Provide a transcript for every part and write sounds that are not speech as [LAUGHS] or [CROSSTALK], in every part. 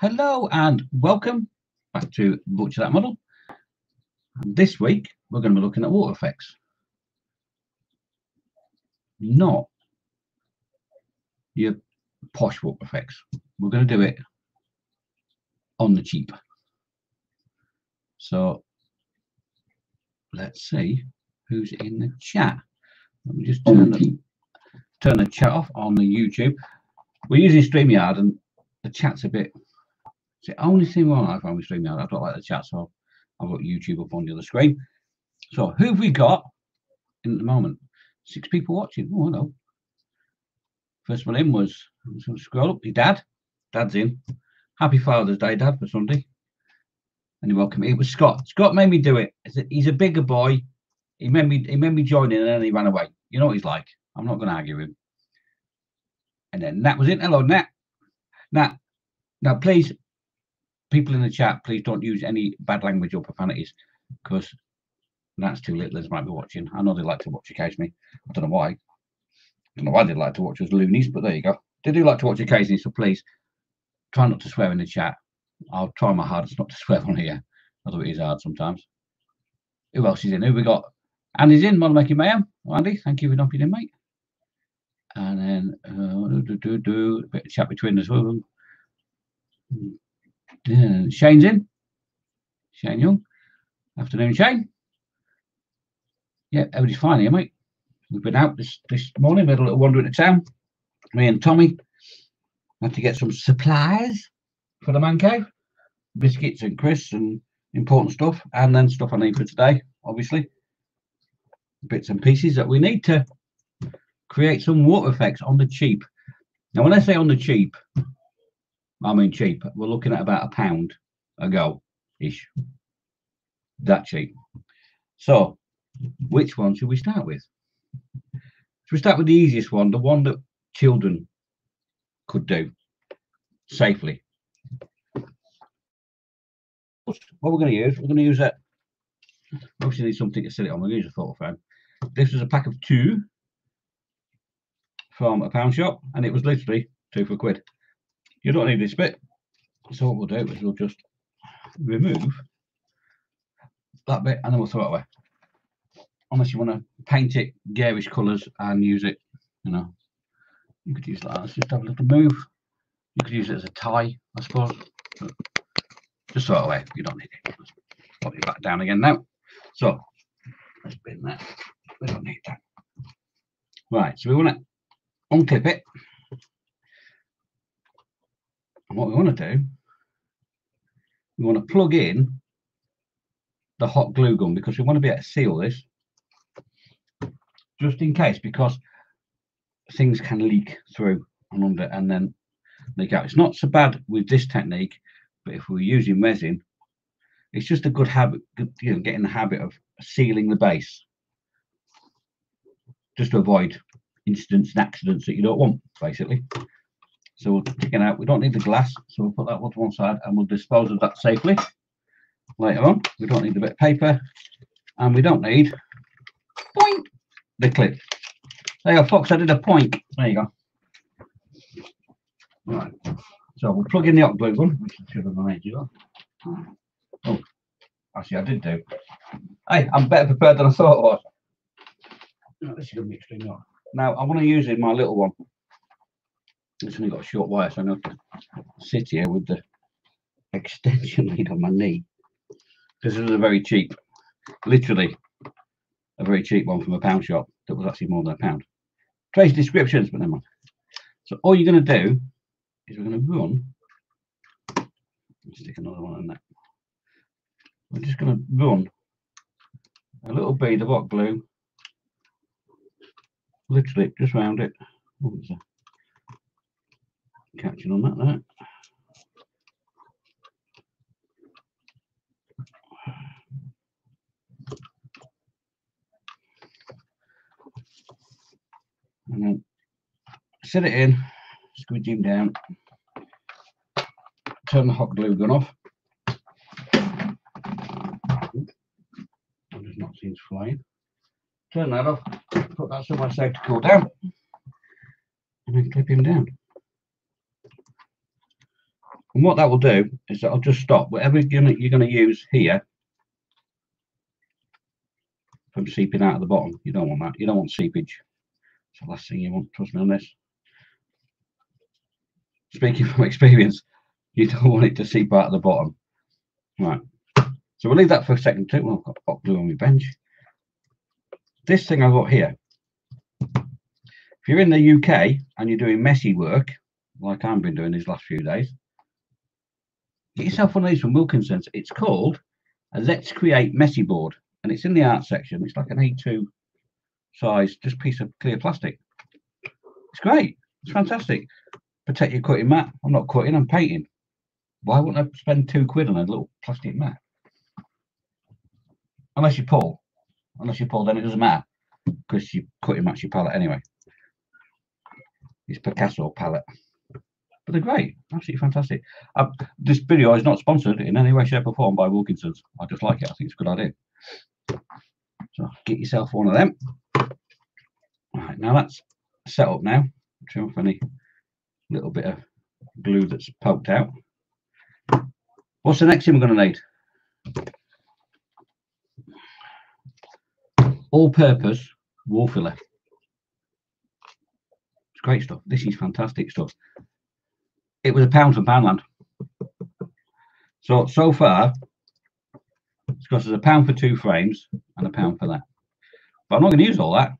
Hello and welcome back to Butcher That Model. And this week we're going to be looking at water effects. Not your posh water effects. We're going to do it on the cheap. So let's see who's in the chat. Let me just turn the, turn the chat off on the YouTube. We're using StreamYard and the chat's a bit it's the only thing wrong I found with StreamYard. I don't like the chat, so I've got YouTube up on the other screen. So who have we got in the moment? Six people watching. Oh, hello. First one in was, scroll up, your dad. Dad's in. Happy Father's Day, Dad, for Sunday. And you welcome. It was Scott. Scott made me do it. He's a bigger boy. He made me he made me join in and then he ran away. You know what he's like. I'm not going to argue with him. And then that was it. Hello, Nat. Nat. Now, please people in the chat, please don't use any bad language or profanities because that's too little as might be watching. I know they like to watch occasionally. I don't know why. I don't know why they like to watch us loonies, but there you go. They do like to watch occasionally, so please try not to swear in the chat. I'll try my hardest not to [LAUGHS] swear on here, although it is hard sometimes. Who else is in? Who we got? Andy's in, Model Making Mayhem. Andy, thank you for jumping in, mate. And then uh, do, do, do, a bit of chat between us. Uh, Shane's in. Shane Young. Afternoon, Shane. Yeah, everybody's fine here, mate. We've been out this, this morning, we had a little wander into town. Me and Tommy had to get some supplies for the man cave. Biscuits and crisps and important stuff. And then stuff I need for today, obviously. Bits and pieces that we need to create some water effects on the cheap. Now, when I say on the cheap, I mean cheap. We're looking at about a pound a go ish. That cheap. So, which one should we start with? Should we start with the easiest one, the one that children could do safely? What we're going to use, we're going to use that. Obviously, need something to sit it on. We're going to use a photo frame. This was a pack of two from a pound shop, and it was literally two for a quid. You don't need this bit. So what we'll do is we'll just remove that bit and then we'll throw it away. Unless you want to paint it garish colours and use it, you know, you could use that. Let's just have a little move. You could use it as a tie, I suppose. But just throw it away. You don't need it. Let's pop it back down again now. So let's bin that. We don't need that. Right, so we want to unclip it. And what we want to do, we want to plug in the hot glue gun because we want to be able to seal this just in case because things can leak through and under and then leak out. It's not so bad with this technique, but if we're using resin, it's just a good habit, good, you know, getting the habit of sealing the base just to avoid incidents and accidents that you don't want, basically. So we'll take it out. We don't need the glass, so we'll put that one to one side and we'll dispose of that safely later on. We don't need the bit of paper and we don't need boink, the clip. There you go, Fox. I did a point. There you go. Right. So we'll plug in the hot glue gun, which I should have made you. Oh, actually, I did do. Hey, I'm better prepared than I thought I was. Oh, this is going to be extremely hot. Now, I want to use it my little one it's only got a short wire, so I'm going to sit here with the extension [LAUGHS] lead on my knee. This is a very cheap, literally a very cheap one from a pound shop that was actually more than a pound. Trace descriptions, but never mind. So all you're going to do is we're going to run. Stick another one in there. We're just going to run a little bead of hot glue, literally just round it. Oh, catching on that there. And then set it in, squeeze him down, turn the hot glue gun off. There's not seems flying. Turn that off, put that somewhere safe to cool down, and then clip him down. And what that will do is that I'll just stop whatever you're gonna, you're gonna use here from seeping out of the bottom. You don't want that. You don't want seepage. It's the last thing you want, trust me on this. Speaking [LAUGHS] from experience, you don't want it to seep out of the bottom. Right. So we'll leave that for a second too. Well, I've got hot glue on my bench. This thing I've got here. If you're in the UK and you're doing messy work, like I've been doing these last few days, get yourself one of these from Wilkinson's. It's called a Let's Create Messy Board, and it's in the art section. It's like an A2 size, just piece of clear plastic. It's great. It's fantastic. Protect your cutting mat. I'm not cutting, I'm painting. Why wouldn't I spend two quid on a little plastic mat? Unless you pull. Unless you pull, then it doesn't matter. Because you cutting match your palette anyway. It's Picasso palette. But they're great. Absolutely fantastic. Uh, this video is not sponsored in any way, shape, or form by Wilkinson's. I just like it. I think it's a good idea. So get yourself one of them. Right, now that's set up now. Trim off any little bit of glue that's poked out. What's the next thing we're going to need? All-purpose wall filler. It's great stuff. This is fantastic stuff. It was a pound for Poundland. So, so far, it's cost us a pound for two frames and a pound for that. But I'm not going to use all that.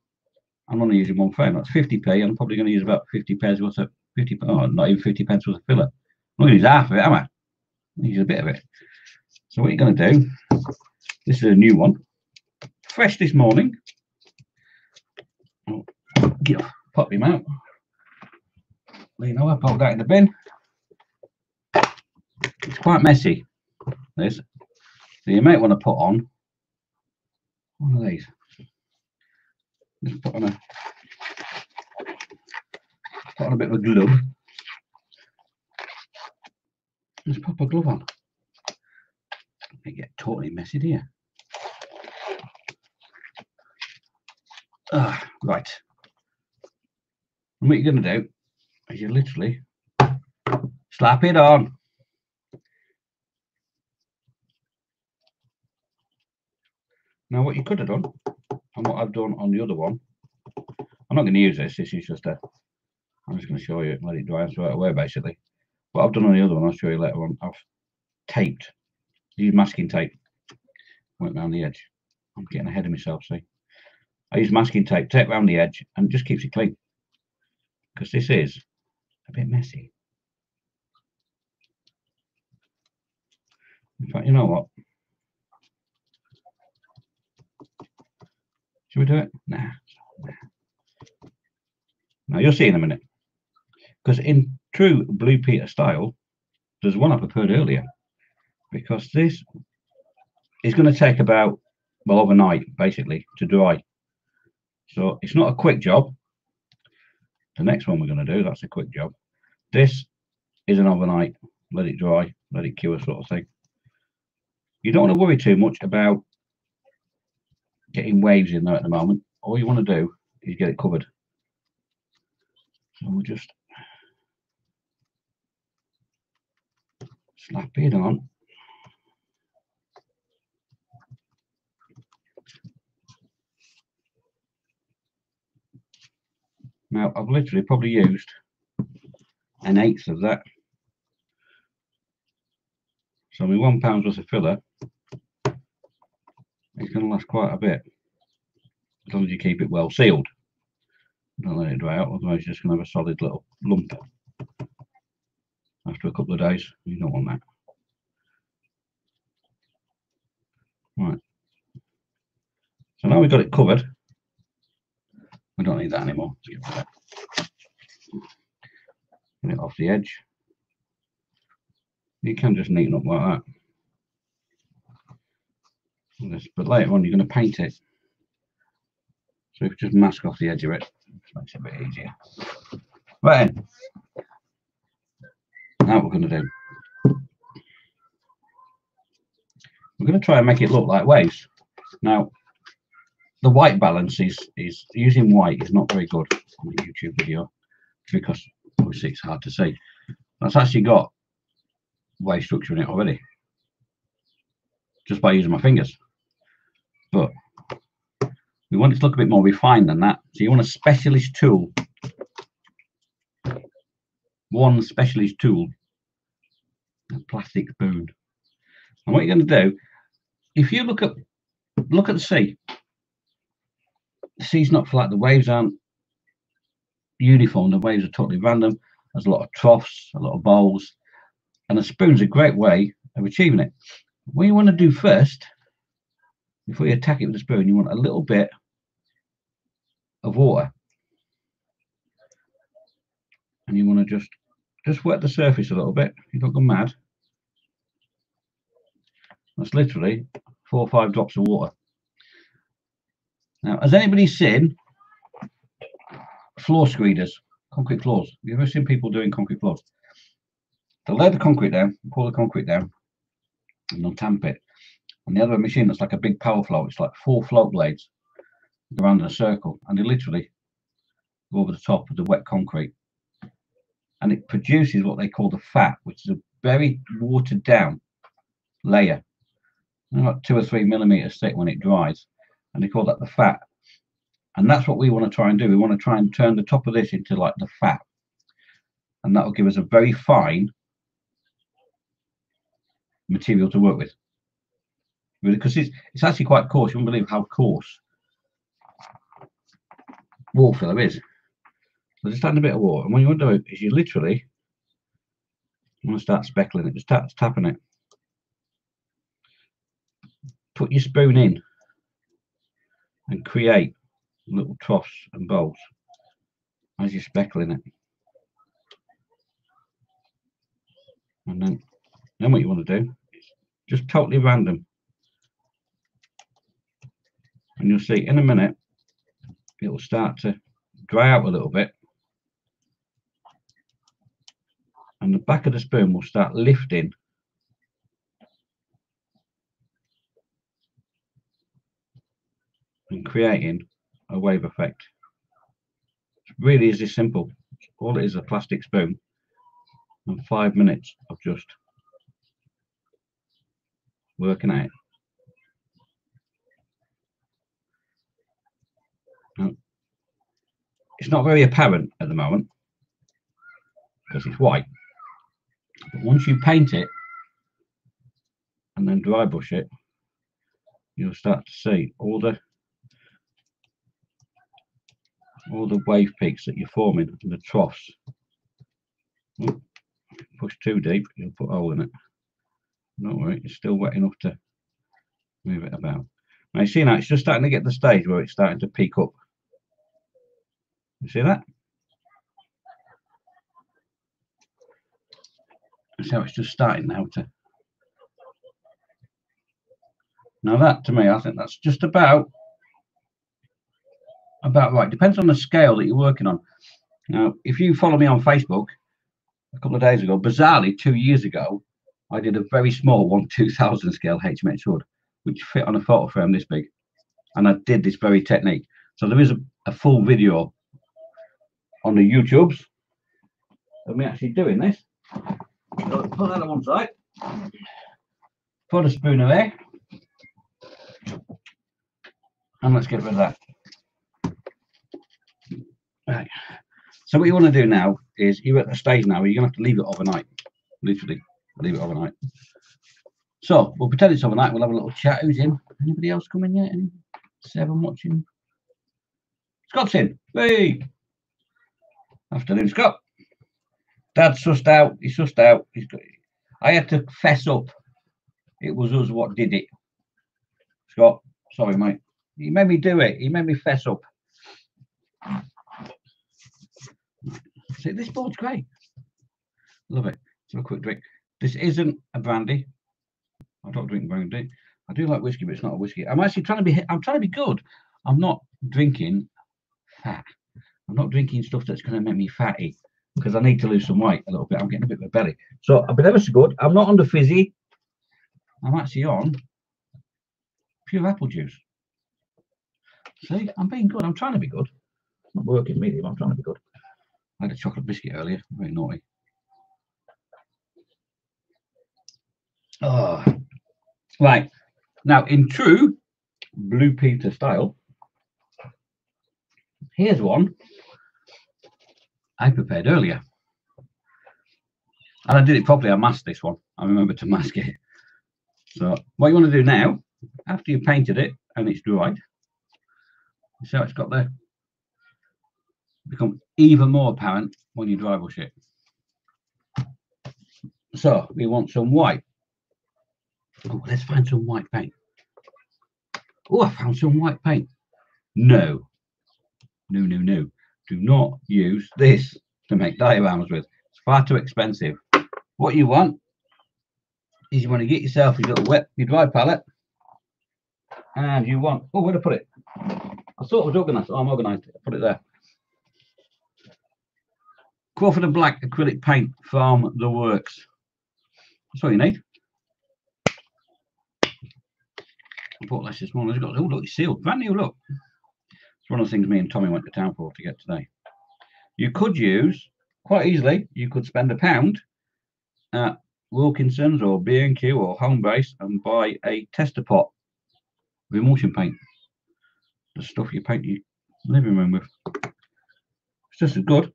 I'm only using one frame. That's 50p. I'm probably going to use about 50 pairs worth of 50, oh, not even 50 pence worth of filler. I'm not going to use half of it, am I? Use a bit of it. So what you're going to do, this is a new one, fresh this morning. Oh, get pop him out. You know, I put that in the bin. It's quite messy, this. So you might want to put on one of these. Just put on a put on a bit of a glove. Just pop a glove on. They get totally messy here. Ah, right. And what you're going to do is you literally slap it on. Now, what you could have done, and what I've done on the other one, I'm not going to use this. This is just a. I'm just going to show you, let it dry and throw it away, basically. What I've done on the other one, I'll show you later on. I've taped, use masking tape, went around the edge. I'm getting ahead of myself, see. I use masking tape, tape around the edge, and it just keeps it clean. Because this is a bit messy. In fact, you know what? Should we do it? Nah. Now you'll see in a minute. Because in true Blue Peter style, there's one I prepared earlier. Because this is going to take about, well, overnight, basically, to dry. So it's not a quick job. The next one we're going to do, that's a quick job. This is an overnight, let it dry, let it cure sort of thing. You don't want to worry too much about getting waves in there at the moment. All you want to do is get it covered. So we'll just slap it on. Now I've literally probably used an eighth of that. So my one pound worth of filler it's going to last quite a bit as long as you keep it well sealed. Don't let it dry out, otherwise you're just going to have a solid little lump after a couple of days. You don't want that. Right. So now we've got it covered. We don't need that anymore. Get it off the edge. You can just neaten up like that. This but later on, you're going to paint it. So if you just mask off the edge of it, it makes it a bit easier. Right. Now what we're going to do. We're going to try and make it look like waves. Now, the white balance is is using white is not very good on a YouTube video because obviously it's hard to see. That's actually got wave structure in it already just by using my fingers. But we want it to look a bit more refined than that. So you want a specialist tool. One specialist tool. A plastic spoon. And what you're going to do, if you look at look at the sea, the sea's not flat, the waves aren't uniform, the waves are totally random. There's a lot of troughs, a lot of bowls, and a spoon's a great way of achieving it. What you want to do first, before you attack it with a spoon, you want a little bit of water. And you want to just just wet the surface a little bit. You don't go mad. That's literally four or five drops of water. Now, has anybody seen floor screeders, concrete floors? Have you ever seen people doing concrete floors? They'll lay the concrete down, pour the concrete down, and they'll tamp it. And the other machine that's like a big power float, it's like four float blades around in a circle, and they literally go over the top of the wet concrete. And it produces what they call the fat, which is a very watered down layer, about two or three millimeters thick when it dries. And they call that the fat. And that's what we want to try and do. We want to try and turn the top of this into like the fat. And that will give us a very fine material to work with. Because it's, it's actually quite coarse. You won't believe how coarse wall filler is. So just add a bit of water. And what you want to do is you literally want to start speckling it, just start tapping it. Put your spoon in and create little troughs and bowls as you're speckling it. And then, then what you want to do is just totally random. And you'll see in a minute, it'll start to dry out a little bit. And the back of the spoon will start lifting and creating a wave effect. It really this simple. All it is a plastic spoon and five minutes of just working at it. Now, it's not very apparent at the moment because it's white. But once you paint it and then dry brush it, you'll start to see all the all the wave peaks that you're forming and the troughs. Hmm. Push too deep, you'll put a hole in it. Don't worry, it's still wet enough to move it about. Now you see now it's just starting to get the stage where it's starting to peak up. You see that? So it's just starting now to. Now that to me, I think that's just about about right. Depends on the scale that you're working on. Now, if you follow me on Facebook, a couple of days ago, bizarrely, two years ago, I did a very small one [LAUGHS] 2000 scale HMS Hood, which fit on a photo frame this big. And I did this very technique. So there is a, a full video on the YouTubes of me actually doing this. So put that on one side. Put a spoon away. And let's get rid of that. Right. So what you want to do now is you're at the stage now where you're to have to leave it overnight. Literally, leave it overnight. So we'll pretend it's overnight. We'll have a little chat. Who's in? Anybody else coming yet? Any? Seven watching. Scott's in. Hey. Afternoon, Scott. Dad's sussed out. He's sussed out. He's got. I had to fess up. It was us what did it. Scott, sorry, mate. He made me do it. He made me fess up. See, this board's great. Love it. Let's have a quick drink. This isn't a brandy. I don't drink brandy. I do like whiskey, but it's not a whiskey. I'm actually trying to be. I'm trying to be good. I'm not drinking fat. I'm not drinking stuff that's going to make me fatty because I need to lose some weight a little bit. I'm getting a bit of a belly. So I've been ever so good. I'm not on the fizzy. I'm actually on pure apple juice. See, I'm being good. I'm trying to be good. It's not working medium. I'm trying to be good. I had a chocolate biscuit earlier. Very naughty. Oh, right. Now, in true Blue Peter style, here's one I prepared earlier. And I did it properly. I masked this one. I remember to mask it. So what you want to do now, after you've painted it and it's dried, so it's got the become even more apparent when you dry brush it. So we want some white. Oh, let's find some white paint. Oh, I found some white paint. No, no, no, no. Do not use this to make dioramas with. It's far too expensive. What you want is you want to get yourself your little wet, your dry palette, and you want, oh, where to put it? I thought I was organized. Oh, I'm organized. I put it there. Crawford and Black acrylic paint from the works. That's all you need. I bought this this morning. It's got, oh, look, it's sealed. Brand new, look. It's one of the things me and Tommy went to town for to get today. You could use, quite easily, you could spend a pound at Wilkinson's or B&Q or Homebase and buy a tester pot of emulsion paint. The stuff you paint your living room with. It's just as good.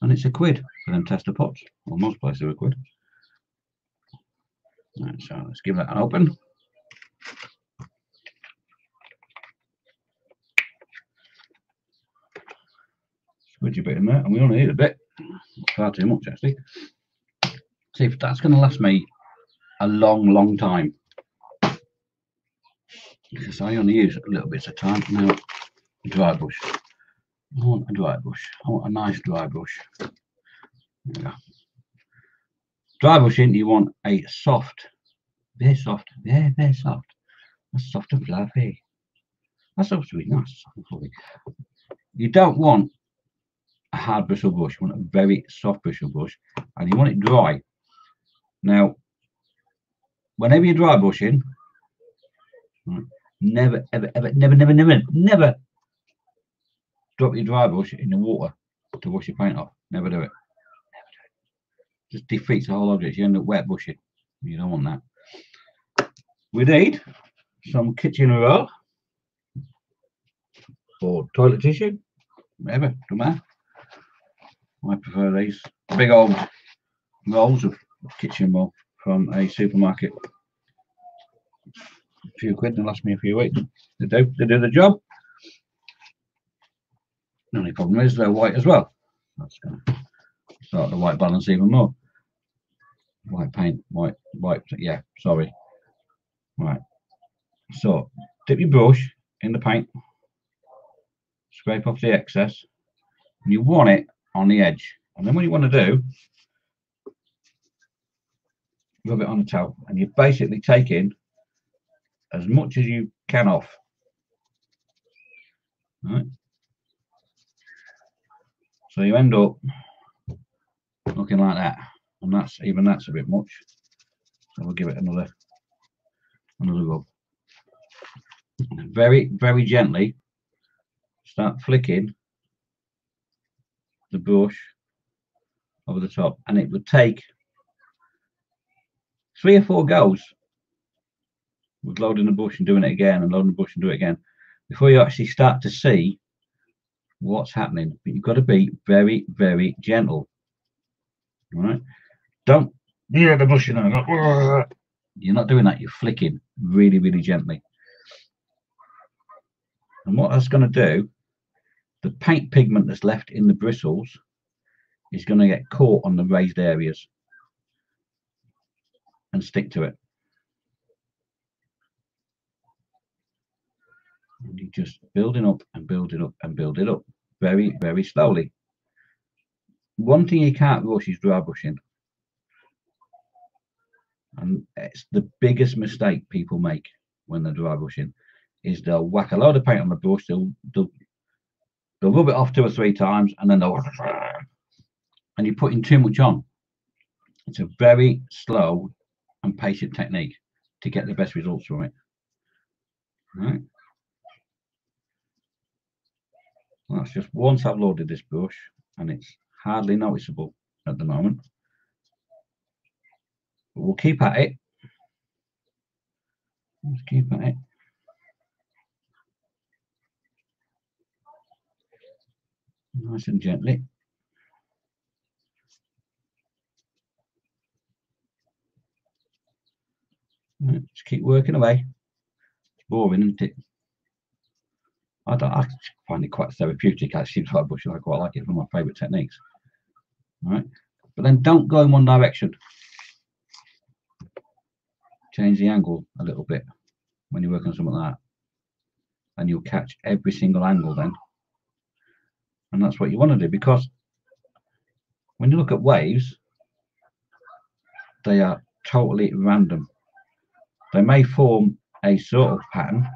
And it's a quid for them tester pots. Well, most places are a quid. Right, so let's give that an open. Squidgy bit in there, and we only need a bit. Far too much actually. See if that's going to last me a long, long time. Because I only use a little bits of time now. Dry brush. I want a dry brush. I want a nice dry brush. Yeah. Dry brushing, you want a soft, very soft, very, very soft. A soft and fluffy. That's supposed to be nice. You don't want a hard bristle brush. You want a very soft bristle brush, and you want it dry. Now, whenever you're dry brushing, never, ever, ever, never, never, never, never drop your dry brush in the water to wash your paint off. Never do it. Just defeats the whole object. You end up wet brushing. You don't want that. We need some kitchen roll or toilet tissue, whatever, don't matter. I prefer these big old rolls of kitchen roll from a supermarket. A few quid, they last me a few weeks. They do, they do the job. The only problem is they're white as well. That's going to start the white balance even more. White paint, white, white, yeah, sorry. Right. So, dip your brush in the paint, scrape off the excess, and you want it on the edge. And then what you want to do, rub it on the towel, and you're basically taking as much as you can off. Right. So you end up looking like that, and that's even that's a bit much. So we'll give it another another rub. Very, very gently start flicking the brush over the top and it would take three or four goes with loading the bush and doing it again and loading the bush and do it again before you actually start to see what's happening. But you've got to be very very gentle all right? Don't yeah the bush you know you're not doing that you're flicking really really gently. And what that's going to do the paint pigment that's left in the bristles is going to get caught on the raised areas and stick to it. And you just building up and building up and build it up very, very slowly. One thing you can't rush is dry brushing. And it's the biggest mistake people make when they're dry brushing is they'll whack a load of paint on the brush, they'll, they'll They'll rub it off two or three times and then they'll [LAUGHS] and you're putting too much on. It's a very slow and patient technique to get the best results from it. Right. Well, that's just once I've loaded this brush and it's hardly noticeable at the moment. But we'll keep at it. Let's keep at it. Nice and gently. Right, just keep working away. It's boring, isn't it? I. I find it quite therapeutic. It Actually, [LAUGHS] fly bushing. I quite like it. It's one of my favourite techniques. All right, but then don't go in one direction. Change the angle a little bit when you're working on something like that, and you'll catch every single angle then. And that's what you want to do because when you look at waves, they are totally random. They may form a sort of pattern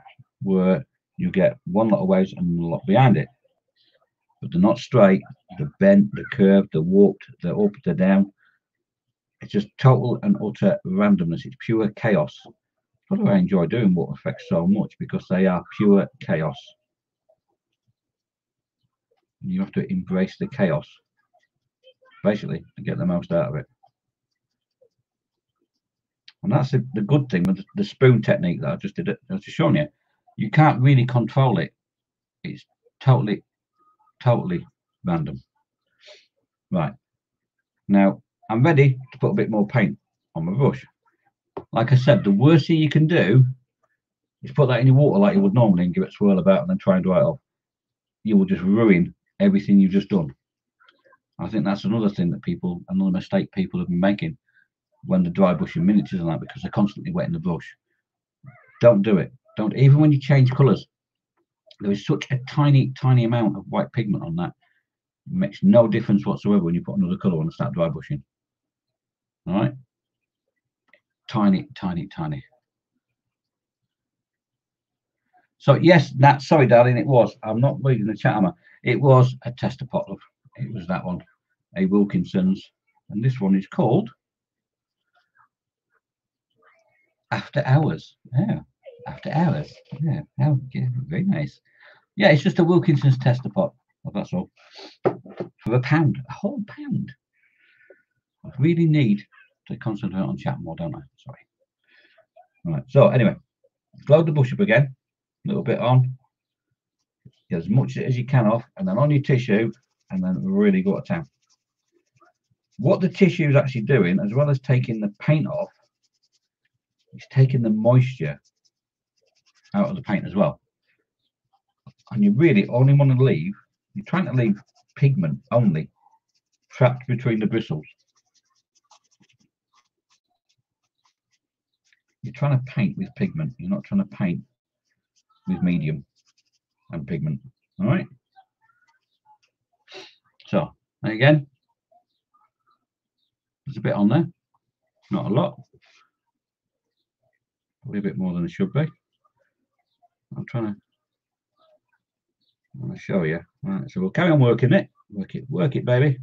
where you get one lot of waves and a lot behind it. But they're not straight, they're bent, they're curved, they're warped, they're up, they're down. It's just total and utter randomness. It's pure chaos. That's why I enjoy doing water effects so much because they are pure chaos. You have to embrace the chaos, basically, to get the most out of it. And that's the, the good thing with the spoon technique that I just did. I was just showing you you can't really control it. It's totally, totally random. Right. Now, I'm ready to put a bit more paint on my brush. Like I said, the worst thing you can do is put that in your water like you would normally and give it a swirl about and then try and dry it off. You will just ruin everything you've just done. I think that's another thing that people, another mistake people have been making when they're dry brushing miniatures and that because they're constantly wetting the brush. Don't do it. Don't even when you change colours. There is such a tiny, tiny amount of white pigment on that. It makes no difference whatsoever when you put another colour on and start dry brushing. All right. Tiny, tiny, tiny. So yes, that sorry, darling, it was. I'm not reading the chat. Am It was a tester pot. It was that one, a Wilkinson's, and this one is called After Hours. Yeah, after hours. Yeah, oh, yeah, very nice. Yeah, it's just a Wilkinson's tester pot. Well, that's all. For a pound, a whole pound. I really need to concentrate on chat more, don't I? Sorry. All right. So anyway, load the bush up again. Little bit on. Get as much as you can off, and then on your tissue, and then really go to town. What the tissue is actually doing, as well as taking the paint off, is taking the moisture out of the paint as well. And you really only want to leave, you're trying to leave pigment only trapped between the bristles. You're trying to paint with pigment, you're not trying to paint with medium and pigment. All right. So, again, there's a bit on there, not a lot, probably a bit more than it should be. I'm trying to I want to show you. Right, so we'll carry on working it. Work it, work it, baby.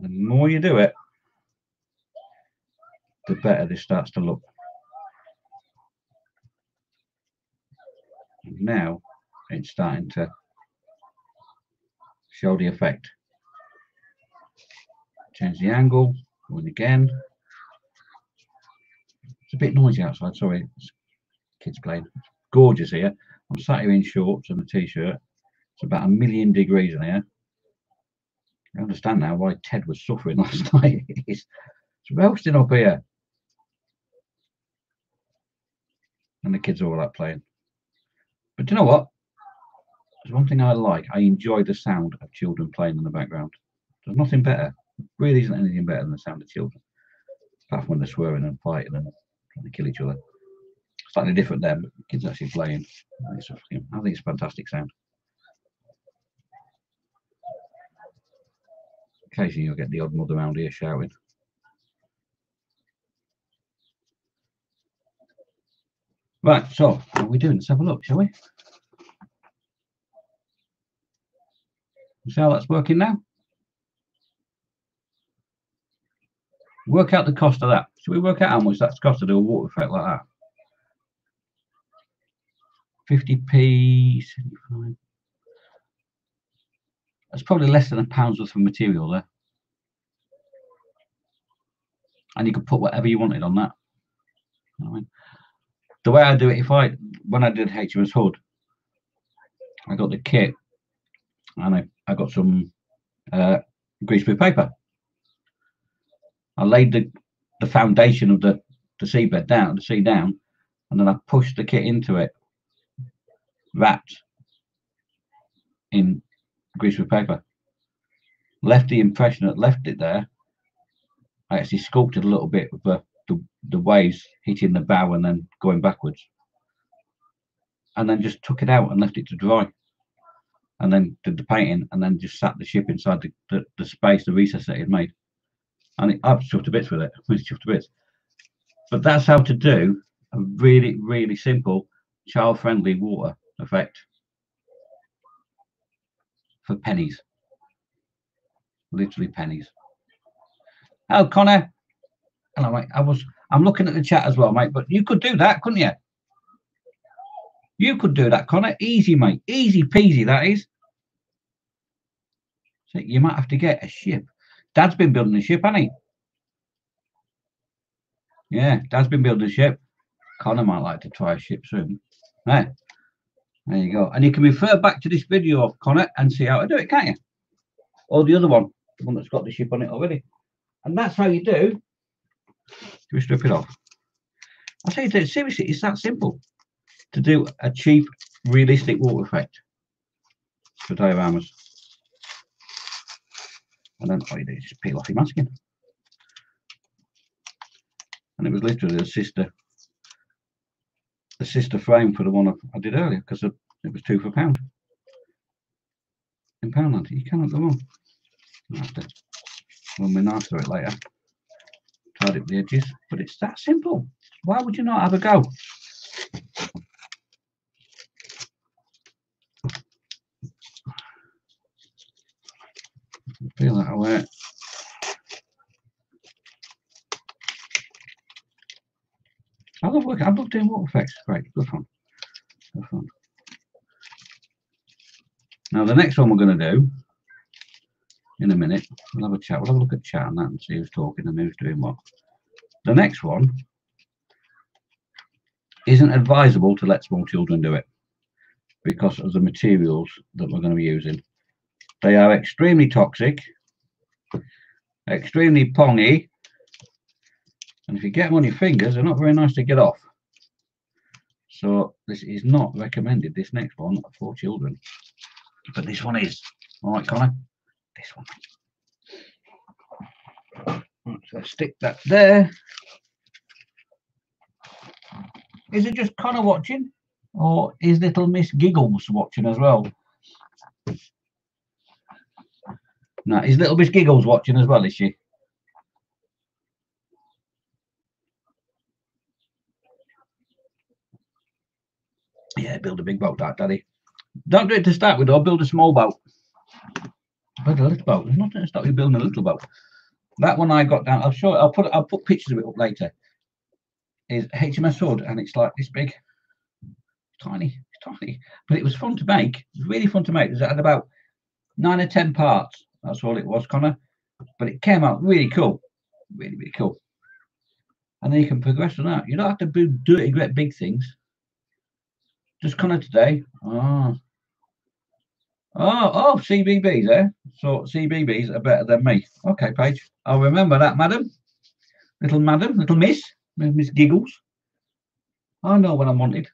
The more you do it, the better this starts to look. And now it's starting to show the effect change the angle, go in again. It's a bit noisy outside, sorry, kids playing. gorgeous here. I'm sat here in shorts and a t-shirt. It's about a million degrees in here. I understand now why Ted was suffering [LAUGHS] last night. it's, it's roasting up here. And the kids are all out playing. But do you know what? There's one thing I like. I enjoy the sound of children playing in the background. There's nothing better really isn't anything better than the sound of children, apart from when they're swearing and fighting and trying to kill each other. Slightly different then, but kids actually playing. I think it's a fantastic sound. Occasionally you'll get the odd mother around here shouting. Right, so what are we doing? Let's have a look, shall we? See how that's working now? Work out the cost of that. Should we work out how much that's cost to do a water effect like that? 50p, 75. That's probably less than a pound's worth of material there. And you could put whatever you wanted on that. You know I mean? The way I do it, if I when I did HMS Hood, I got the kit and I, I got some uh, greaseproof paper. I laid the, the foundation of the, the seabed down, the sea down, and then I pushed the kit into it, wrapped in greaseproof paper. Left the impression that left it there. I actually sculpted a little bit with the, the, waves hitting the bow and then going backwards. And then just took it out and left it to dry and then did the painting and then just sat the ship inside the, the, the space, the recess that it made. And it, I've chuffed to bits with it, really chuffed to bits. But that's how to do a really, really simple child-friendly water effect for pennies. Literally pennies. Oh, Connor. Hello, mate. I was I'm looking at the chat as well, mate, but you could do that, couldn't you? You could do that, Connor. Easy, mate. Easy peasy, that is. So you might have to get a ship. Dad's been building a ship, hasn't he? Yeah, Dad's been building a ship. Connor might like to try a ship soon. There. There you go. And you can refer back to this video, of Connor, and see how to do it, can't you? Or the other one, the one that's got the ship on it already. And that's how you do. We strip it off. I say, seriously, it's that simple to do a cheap, realistic water effect for dioramas. And then all you do just peel off your masking. And it was literally a sister, a sister frame for the one I did earlier because it was two for pound. In Poundland, you cannot go wrong. I have to run knife through it later. Tidy up the edges, but it's that simple. Why would you not have a go? Feel that away. I love working. I love doing water effects. Great, good fun. Good fun. Now the next one we're going to do in a minute. We'll have a chat. We'll have a look at chat on that and see who's talking and who's doing what. The next one isn't advisable to let small children do it because of the materials that we're going to be using. They are extremely toxic, extremely pongy, and if you get them on your fingers, they're not very nice to get off. So this is not recommended, this next one, for children. But this one is. All right, Connor? This one. Right, so stick that there. Is it just Connor watching? Or is little Miss Giggles watching as well? No, is little Miss Giggles watching as well, is she? Yeah, build a big boat, daddy. Don't do it to start with, though. Build a small boat. Build a little boat. There's nothing to stop you building a little boat. That one I got down. I'll show. I'll put. I'll put pictures of it up later. Is HMS Hood, and it's like this big, tiny, tiny. But it was fun to make. It was really fun to make. It had about nine or ten parts. That's all it was, Connor. But it came out really cool. Really, really cool. And then you can progress on that. You don't have to do, do it great big things. Just Connor today. Oh. Oh, oh, CBBC. Eh? So CBBC are better than me. Okay, Paige. I'll remember that, madam. Little madam, little miss, Miss Giggles. I know when I'm wanted.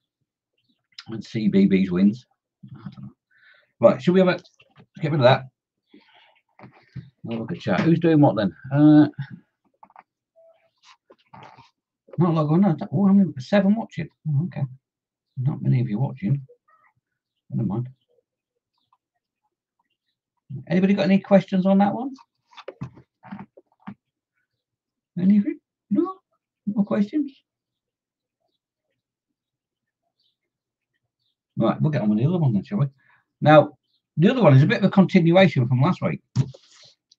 And CBBC wins. Right, should we have a get rid of that? I'll look at chat. Who's doing what then? Uh, not log on. Oh, I'm seven watching. Oh, okay. Not many of you watching. Never mind. Anybody got any questions on that one? Any of you? No? No questions? Right, we'll get on with the other one then, shall we? Now, the other one is a bit of a continuation from last week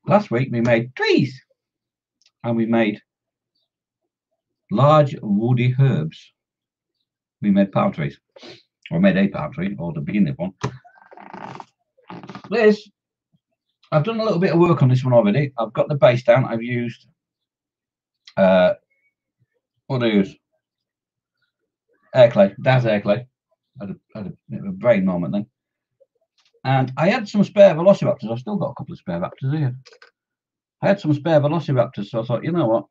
last week we made trees and we made large woody herbs. We made palm trees, or made a palm tree, or the beginning of one. This I've done a little bit of work on this one already. I've got the base down. I've used uh, what do I use? Air clay, DAS air clay. I had a, had a a brain moment then. And I had some spare velociraptors. I've still got a couple of spare raptors here. I had some spare velociraptors, so I thought, you know what?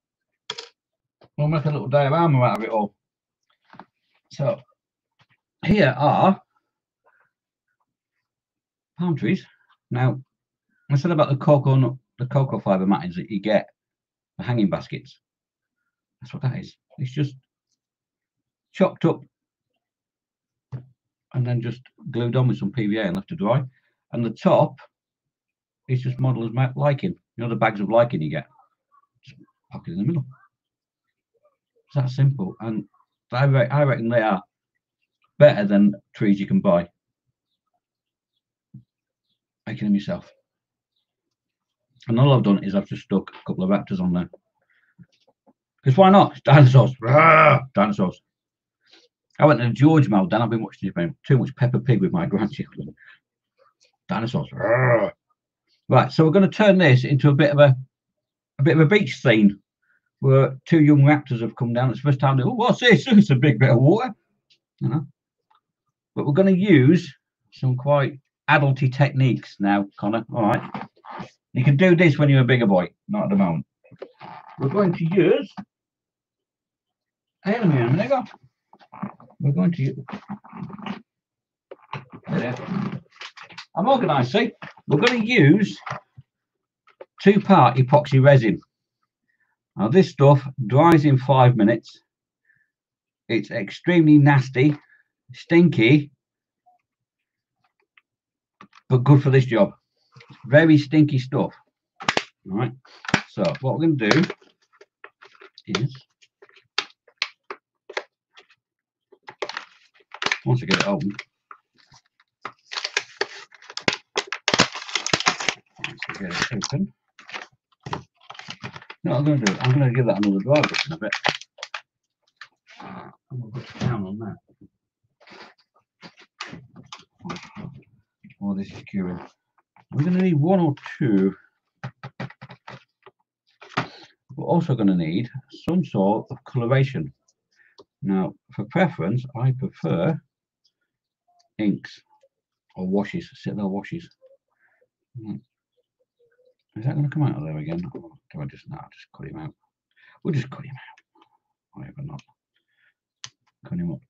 We'll make a little diorama out of it all. So here are palm trees. Now, I said about the cocoa nut, the cocoa fiber mattings that you get, the hanging baskets. That's what that is. It's just chopped up and then just glued on with some PVA and left to dry. And the top is just modeled as lichen. You know the bags of lichen you get? Just pocket in the middle. It's that simple. And I, re I reckon they are better than trees you can buy. Making them yourself. And all I've done is I've just stuck a couple of raptors on there. Because why not? It's [LAUGHS] dinosaurs. Ah! Dinosaurs. I went to George Mall, then I've been watching too much Peppa Pig with my grandchildren. Dinosaurs. Ah! Right, so we're going to turn this into a bit of a a bit of a beach scene where two young raptors have come down. It's the first time they, oh, what's this? [LAUGHS] It's a big bit of water. You know? But we're going to use some quite adulty techniques now, Connor. All right. You can do this when you're a bigger boy, not at the moment. We're going to use. Let me a minute ago. We're going to use. There. I'm organised, see? We're going to use two part epoxy resin. Now, this stuff dries in five minutes. It's extremely nasty, stinky, but good for this job. Very stinky stuff. All right. So what we're going to do is once I get it open, once I get it open, no, I'm going to do. it. I'm going to give that another drive in a bit. I'm going to put down on that. Oh, this is curing. We're going to need one or two. We're also going to need some sort of coloration. Now, for preference, I prefer inks or washes, Citadel washes. Hmm. Is that going to come out of there again? Or do I just, no, just cut him out. We'll just cut him out. Whatever not. Cut him up.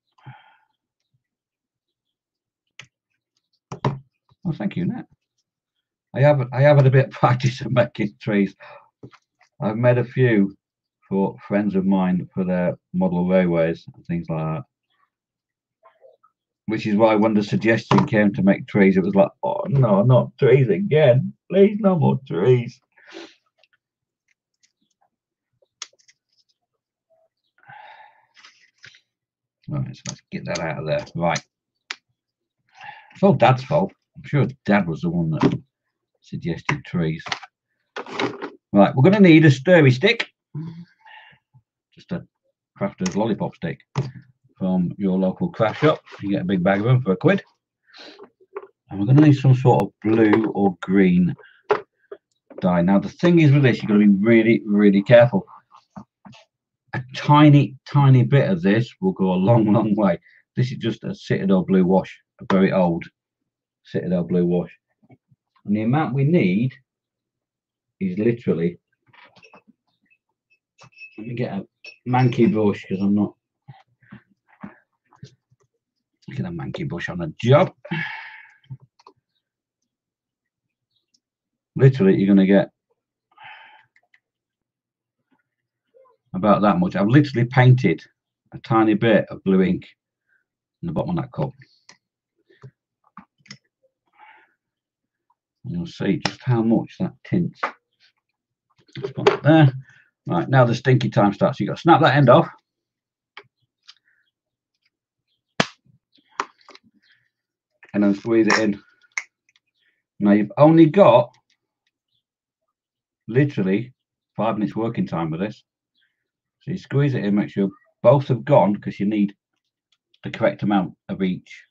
Well, thank you, Nat. I have I have had a bit of [LAUGHS] practice of making trees. I've made a few for friends of mine for their model railways and things like that. Which is why when the suggestion came to make trees, it was like, oh no, not trees again. Please, no more trees. Right, so let's get that out of there. Right. It's all Dad's fault. I'm sure Dad was the one that suggested trees. Right, we're going to need a stirry stick. Just a crafter's lollipop stick from your local craft shop. You get a big bag of them for a quid. And we're going to need some sort of blue or green dye. Now, the thing is with this, you've got to be really, really careful. A tiny, tiny bit of this will go a long, long way. This is just a Citadel blue wash, a very old Citadel blue wash. And the amount we need is literally, let me get a manky brush because I'm not, get a manky brush on a job. Literally, you're going to get about that much. I've literally painted a tiny bit of blue ink in the bottom of that cup. And you'll see just how much that tints. That there. Right, now the stinky time starts. You've got to snap that end off. And then squeeze it in. Now you've only got literally five minutes working time with this. So you squeeze it in, make sure both have gone because you need the correct amount of each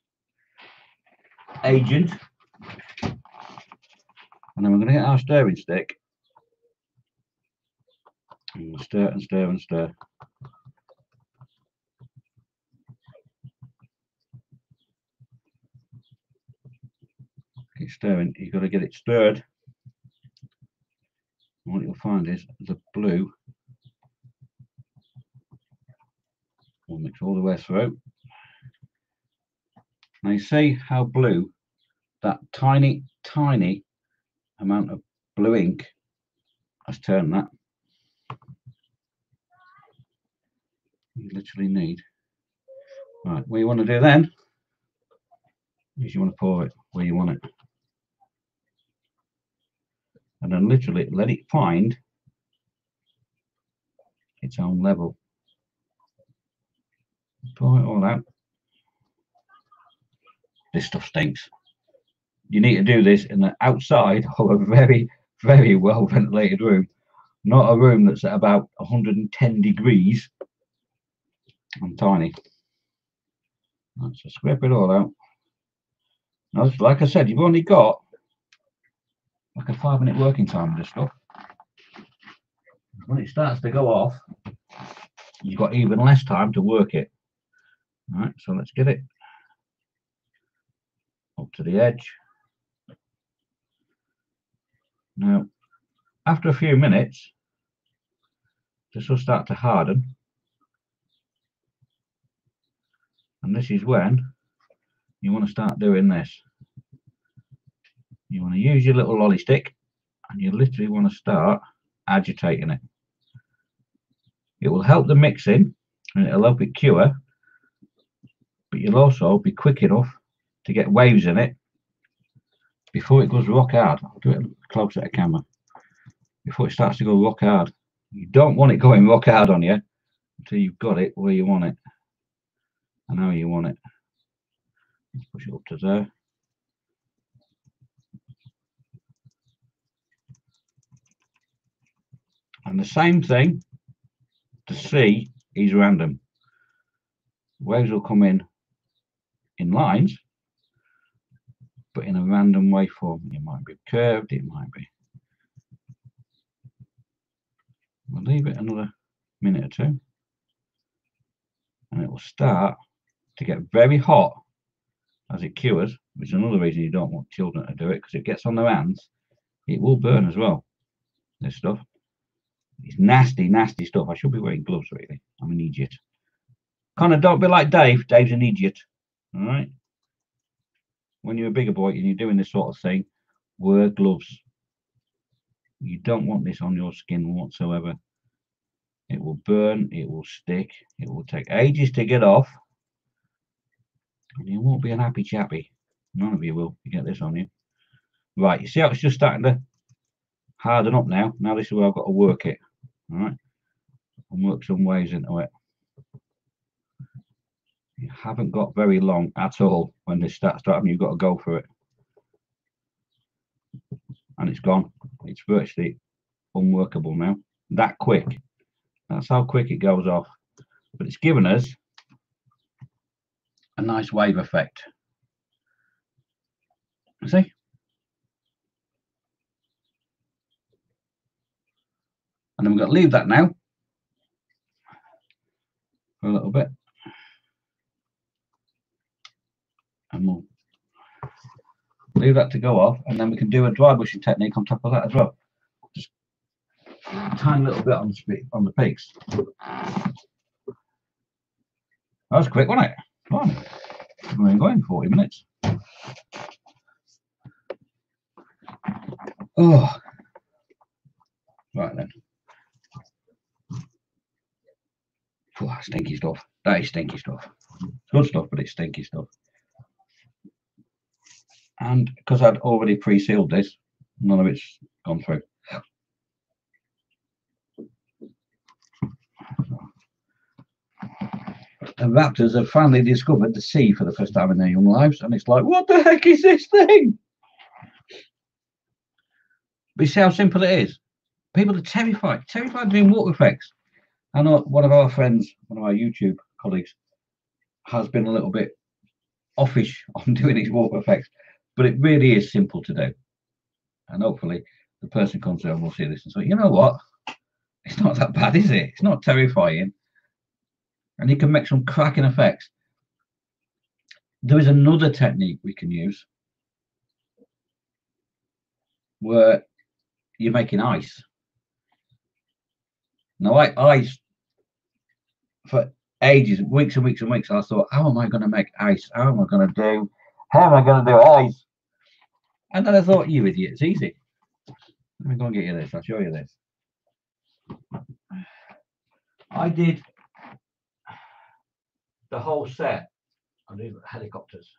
agent. And then we're going to get our stirring stick. And stir and stir and stir. Keep stirring. You've got to get it stirred. And what you'll find is the blue will mix all the way through. Now you see how blue that tiny, tiny amount of blue ink has turned that. You literally need. Right, what you want to do then is you want to pour it where you want it. And then literally let it find its own level. Pour it all out. This stuff stinks. You need to do this in the outside of a very, very well ventilated room, not a room that's at about 110 degrees and tiny. Let's just scrape it all out. Now, like I said, you've only got like a five minute working time with this stuff. When it starts to go off, you've got even less time to work it. All right, so let's get it up to the edge. Now, after a few minutes, this will start to harden. And this is when you want to start doing this. You want to use your little lolly stick and you literally want to start agitating it. It will help the mixing and it'll help it cure, but you'll also be quick enough to get waves in it before it goes rock hard. I'll do it closer to camera. Before it starts to go rock hard. You don't want it going rock hard on you until you've got it where you want it and how you want it. Let's push it up to there. And the same thing to C is random. Waves will come in in lines but in a random waveform. It might be curved, it might be. We'll leave it another minute or two. And it will start to get very hot as it cures, which is another reason you don't want children to do it, because it gets on their hands, it will burn as well. This stuff. It's nasty, nasty stuff. I should be wearing gloves, really. I'm an idiot. Kind of don't be like Dave. Dave's an idiot. All right when you're a bigger boy and you're doing this sort of thing, wear gloves. You don't want this on your skin whatsoever. It will burn, it will stick, it will take ages to get off, and you won't be an happy chappy. None of you will you get this on you. Right, you see how it's just starting to harden up now? Now this is where I've got to work it. All right, and work some ways into it you haven't got very long at all when this starts to happen. You've got to go for it. And it's gone. It's virtually unworkable now. That quick. That's how quick it goes off. But it's given us a nice wave effect. See? And then we've got to leave that now for a little bit. And we'll leave that to go off and then we can do a dry brushing technique on top of that as well. Just a tiny little bit on the on the peaks that was quick wasn't it? Come on. we've been going 40 minutes. Oh. Right then. Oh, stinky stuff. That is stinky stuff. It's good stuff, but it's stinky stuff and because I'd already pre-sealed this, none of it's gone through. The raptors have finally discovered the sea for the first time in their young lives, and it's like, what the heck is this thing? But you see how simple it is. People are terrified, terrified of doing water effects. I know one of our friends, one of our YouTube colleagues, has been a little bit offish [LAUGHS] on doing his water effects but it really is simple to do. And hopefully the person comes over will see this and say, you know what? It's not that bad, is it? It's not terrifying. And you can make some cracking effects. There is another technique we can use where you're making ice. Now, I ice for ages, weeks and weeks and weeks. I thought, how am I going to make ice? How am I going to do? How am I going to do ice? And then I thought, you idiot, it's easy. Let me go and get you this. I'll show you this. I did the whole set these helicopters.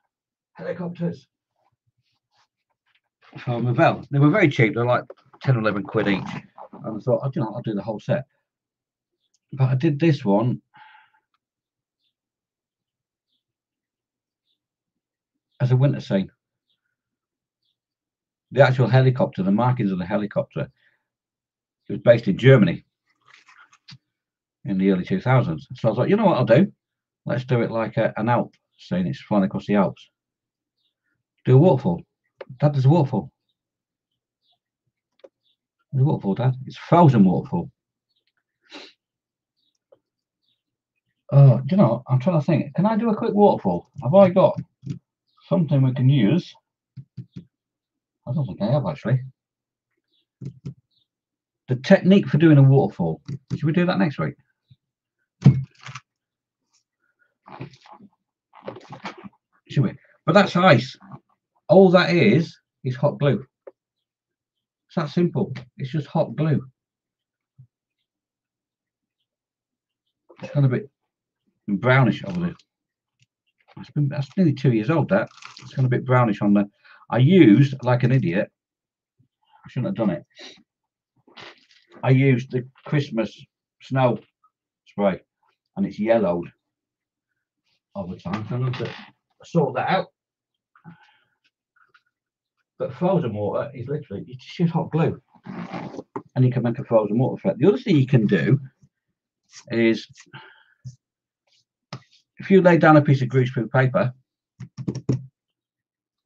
Helicopters. Um, From Revell. They were very cheap. They're like 10 11 quid each. And I thought, you know, I'll do the whole set. But I did this one as a winter scene. The actual helicopter, the markings of the helicopter, it was based in Germany in the early 2000s. So I was like, you know what I'll do? Let's do it like a, an Alp saying It's flying across the Alps. Do a waterfall. Dad, there's a waterfall. There's a waterfall, Dad. It's frozen waterfall. Uh, do you know, I'm trying to think. Can I do a quick waterfall? Have I got something we can use? I don't think I have actually. The technique for doing a waterfall. Should we do that next week? Should we? But that's ice. All that is is hot glue. It's that simple. It's just hot glue. It's kind of a bit brownish over there. That's, been, that's nearly two years old, that. It's kind of a bit brownish on the... I used, like an idiot, I shouldn't have done it. I used the Christmas snow spray and it's yellowed over time. So I need to sort that out. But frozen water is literally just hot glue. And you can make a frozen water effect. The other thing you can do is if you lay down a piece of greaseproof paper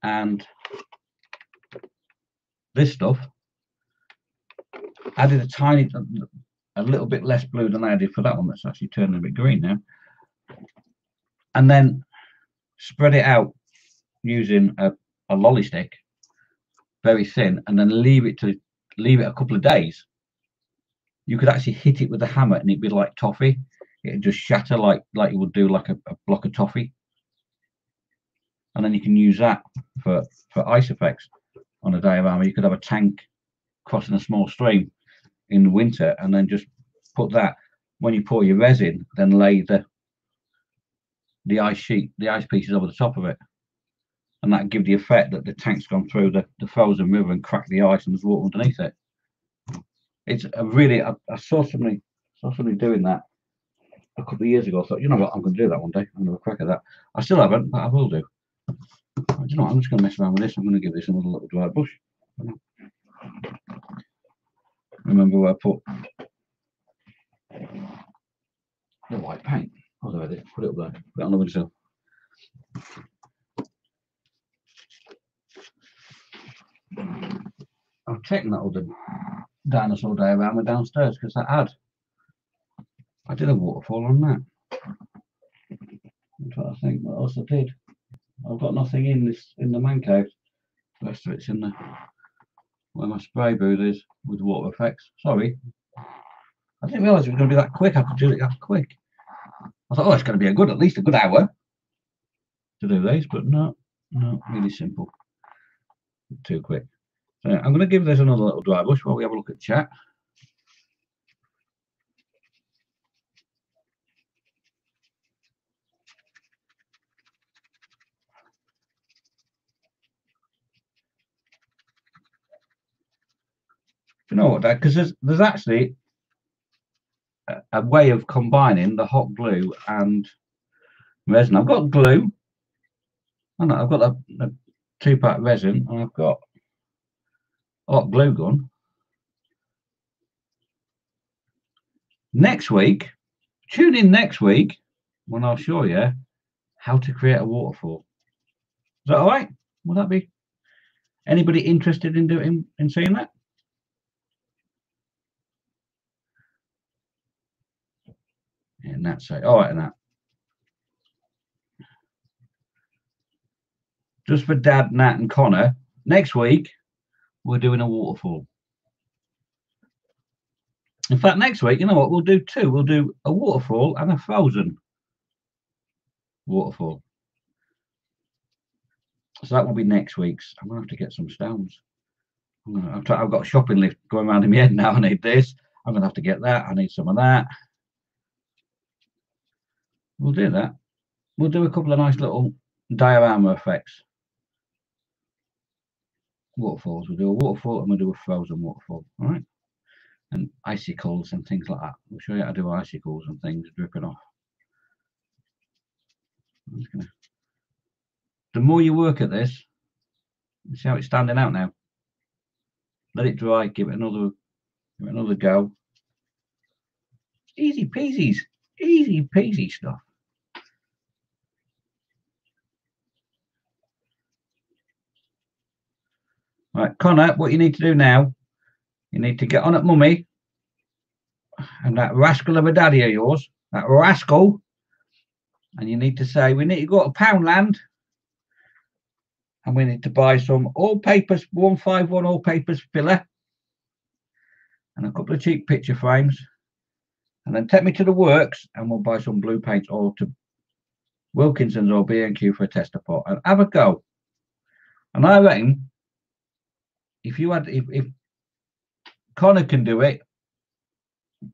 and this stuff added a tiny a little bit less blue than I did for that one. That's actually turning a bit green now. And then spread it out using a, a lolly stick very thin and then leave it to leave it a couple of days. You could actually hit it with a hammer and it'd be like toffee. It'd just shatter like like you would do like a, a block of toffee. And then you can use that for for ice effects on a diorama you could have a tank crossing a small stream in the winter and then just put that when you pour your resin then lay the the ice sheet the ice pieces over the top of it and that give the effect that the tank's gone through the, the frozen river and cracked the ice and there's water underneath it it's a really I, I saw somebody saw somebody doing that a couple of years ago. I thought, you know what, I'm going to do that one day. I'm going to a crack at that. I still haven't, but I will do. You know what, I'm just going to mess around with this. I'm going to give this another little dry brush. Remember where I put the white paint. Oh, there it is. Put it up there. Put it on the windowsill. I've taken that other dinosaur diorama downstairs because I had I did a waterfall on that. I'm trying to think what else I did. I've got nothing in this in the man cave. The rest of it's in the where my spray booth is with water effects. Sorry. I didn't realise it was going to be that quick. I could do it that quick. I thought, oh, it's going to be a good, at least a good hour to do these, but no, no, really simple. Too quick. So I'm going to give this another little dry brush while we have a look at chat. You know hmm. what, Dad? Because there's there's actually a, a, way of combining the hot glue and resin. I've got glue. I know I've got a, a two pack resin, and I've got a hot glue gun. Next week, tune in next week when I'll show you how to create a waterfall. Is that all right? Will that be Anybody interested in doing in seeing that? And that's it. All right, and that. Just for Dad, Nat, and Connor. Next week, we're doing a waterfall. In fact, next week, you know what? We'll do two. We'll do a waterfall and a frozen waterfall. So that will be next week's. I'm gonna have to get some stones. I've, I've got a shopping list going around in my head now. I need this. I'm gonna have to get that. I need some of that. We'll do that. We'll do a couple of nice little diorama effects. Waterfalls. We'll do a waterfall and we'll do a frozen waterfall. All right. And icicles and things like that. We'll show you how to do icicles and things dripping off. Gonna the more you work at this, see how it's standing out now. Let it dry, give it another give it another go. Easy peasies, easy peasy stuff. Right, Connor, what you need to do now, you need to get on at mummy and that rascal of a daddy of yours, that rascal, and you need to say, we need to go to Poundland and we need to buy some all papers 151 all papers filler and a couple of cheap picture frames and then take me to the works and we'll buy some blue paint or to Wilkinson's or B&Q for a tester pot and have a go. And I reckon if you had if, if Connor can do it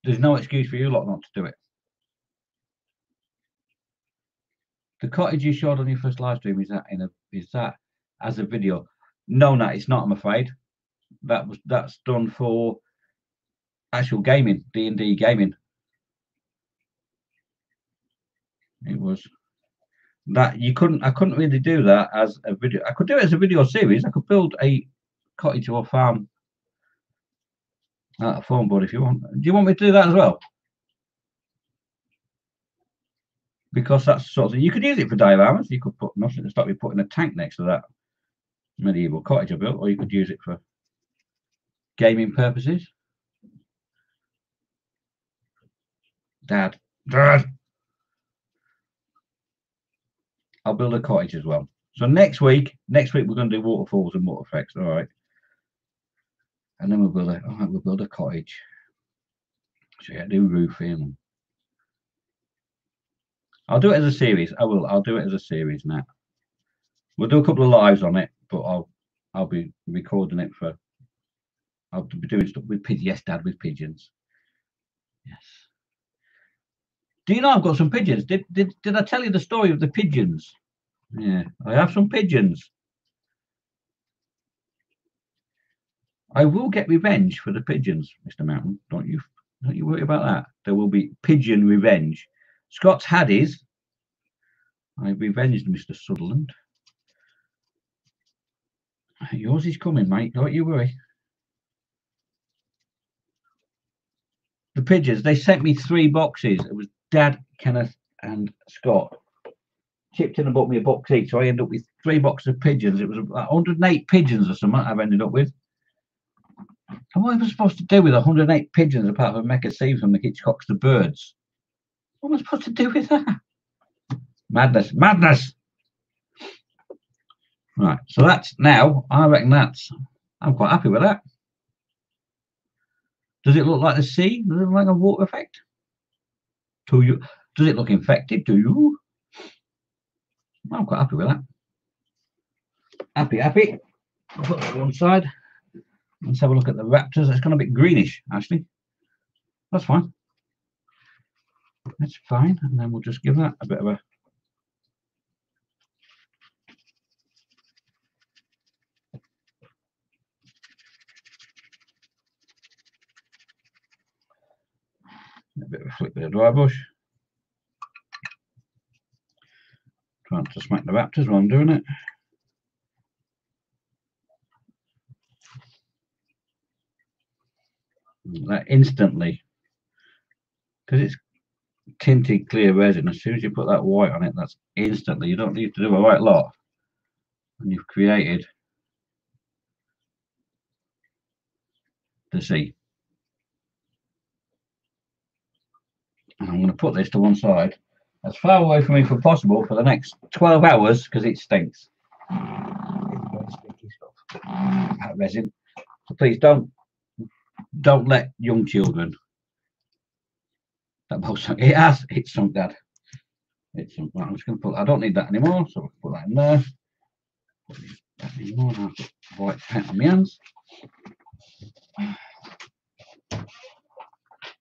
there's no excuse for you lot not to do it the cottage you showed on your first live stream is that in a is that as a video. No, no, it's not. I'm afraid that was that's done for actual gaming, D and D gaming. It was that you couldn't. I couldn't really do that as a video. I could do it as a video series. I could build a cottage or farm out of foam board if you want. Do you want me to do that as well? Because that's sort of you could use it for dioramas. You could put nothing to stop you putting a tank next to that medieval cottage I built, or you could use it for gaming purposes. Dad, Dad, I'll build a cottage as well. So next week, next week we're going to do waterfalls and water effects. All right, and then we'll build a, all right, we'll build a cottage. So yeah, do roofing. I'll do it as a series. I will. I'll do it as a series now. We'll do a couple of lives on it but I'll I'll be recording it for I'll be doing stuff with pigeons. Yes, Dad, with pigeons. Yes. Do you know I've got some pigeons? Did did did I tell you the story of the pigeons? Yeah, I have some pigeons. I will get revenge for the pigeons, Mr. Mountain. Don't you don't you worry about that. There will be pigeon revenge. Scott's had his. I revenged Mr. Sutherland. Yours is coming, mate. Don't you worry. The pigeons, they sent me three boxes. It was Dad, Kenneth, and Scott. Chipped in and bought me a box each. So I ended up with three boxes of pigeons. It was about 108 pigeons or something I've ended up with. And what am I supposed to do with 108 pigeons apart from make a scene from the Hitchcock's The Birds? What am I supposed to do with that? Madness, madness. Right, so that's now, I reckon that's, I'm quite happy with that. Does it look like the sea? Does it look like a water effect? To you, does it look infected to you? I'm quite happy with that. Happy, happy. I'll put that on one side. Let's have a look at the raptors. It's gone a bit greenish, actually. That's fine. That's fine. And then we'll just give that a bit of a a bit of a flick with a dry brush. Trying to smack the raptors while I'm doing it. That instantly, because it's tinted clear resin, as soon as you put that white on it, that's instantly, you don't need to do a right lot. And you've created to see. And I'm going to put this to one side as far away from me as possible for the next 12 hours because it stinks. That resin. So please don't don't let young children that sunk. It has it's sunk dad. It's sunk. I'm just gonna put I don't need that anymore, so put that in there. That anymore. I've got white paint on my hands.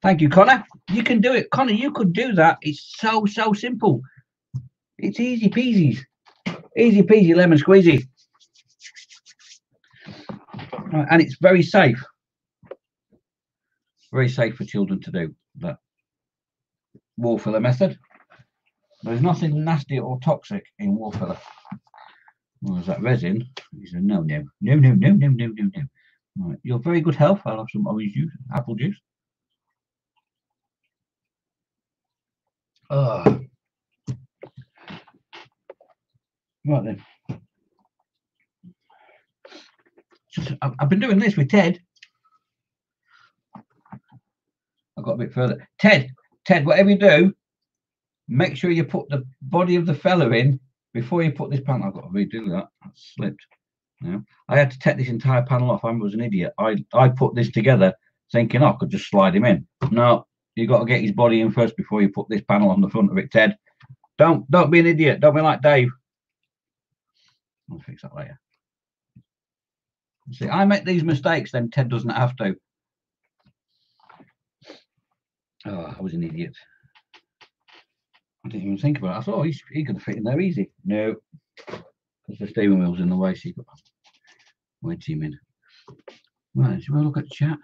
Thank you, Connor. You can do it. Connor, you could do that. It's so, so simple. It's easy peasy. Easy peasy lemon squeezy. And it's very safe. Very safe for children to do that wall filler method. There's nothing nasty or toxic in wall filler. Well, that resin? He said, no, no, no, no, no, no, no, no, no. Right. You're very good health. I'll have some orange juice, apple juice. Oh. Right then. I've been doing this with Ted. I got a bit further. Ted, Ted, whatever you do, make sure you put the body of the fella in before you put this panel. I've got to redo that. That slipped. Yeah. I had to take this entire panel off. I was an idiot. I, I put this together thinking I could just slide him in. No, you got to get his body in first before you put this panel on the front of it, Ted. Don't don't be an idiot. Don't be like Dave. I'll fix that later. See, I make these mistakes, then Ted doesn't have to. Oh, I was an idiot. I didn't even think about it. I thought oh, he's, he could fit in there easy. No, because the steering wheel's in the way, so you got wedge him in. Right, should we look at chat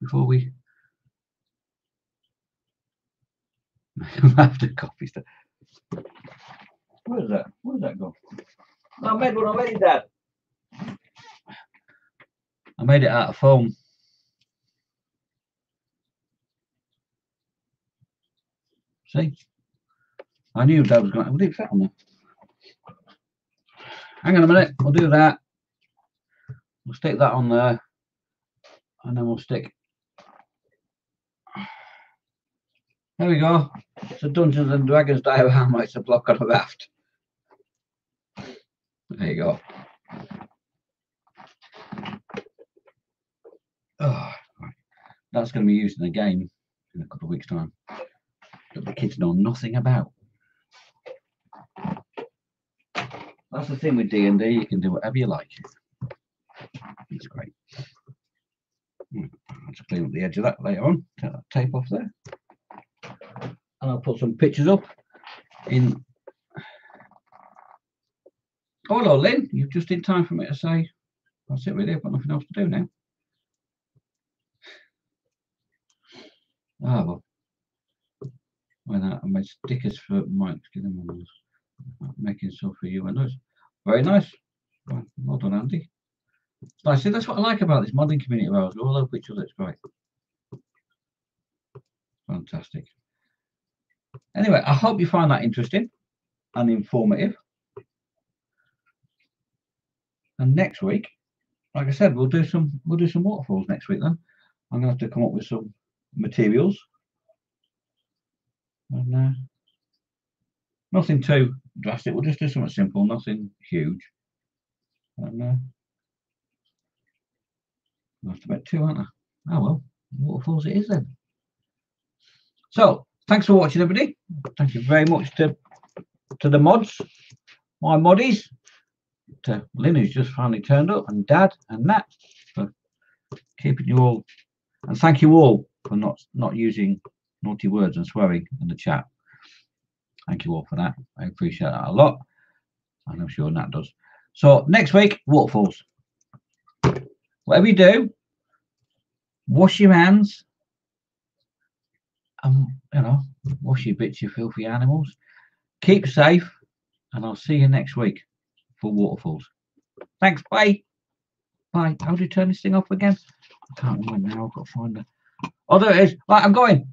before we [LAUGHS] after coffee stuff. Where is that? Where's that go? I made one already, Dad. I made it out of foam. See? I knew Dad was going to. Would it fit on there? Hang on a minute. We'll do that. We'll stick that on there. And then we'll stick There we go. It's a Dungeons and Dragons diorama. It's a block on a raft. There you go. Oh. That's going to be used in the game in a couple of weeks' time that the kids know nothing about. That's the thing with D&D. You can do whatever you like. It's great. Hmm, I'll just clean up the edge of that later on. Take that tape off there and I'll put some pictures up in oh hello Lynn You're just in time for me to say that's it really I've got nothing else to do now ah well when I made stickers for Mike get them on uh, making stuff for you and those very nice well done Andy I see that's what I like about this modding community of ours we all love each other it's great fantastic Anyway, I hope you find that interesting and informative. And next week, like I said, we'll do some we'll do some waterfalls next week. Then I'm gonna have to come up with some materials. And uh, nothing too drastic. We'll just do something simple, nothing huge. And uh, have to two, aren't I? Oh well, waterfalls it is then. So thanks for watching, everybody. Thank you very much to to the mods, my moddies, to Lynn who's just finally turned up, and Dad and Nat for keeping you all, and thank you all for not not using naughty words and swearing in the chat. Thank you all for that. I appreciate that a lot, and I'm sure Nat does. So next week, waterfalls. Whatever you do, wash your hands and you know, wash your bits, you filthy animals. Keep safe, and I'll see you next week for waterfalls. Thanks. Bye. Bye. How do you turn this thing off again? I can't remember now. I've got to find it. Oh, there it is. Right, I'm going.